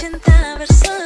cinta Cinta bersemi dari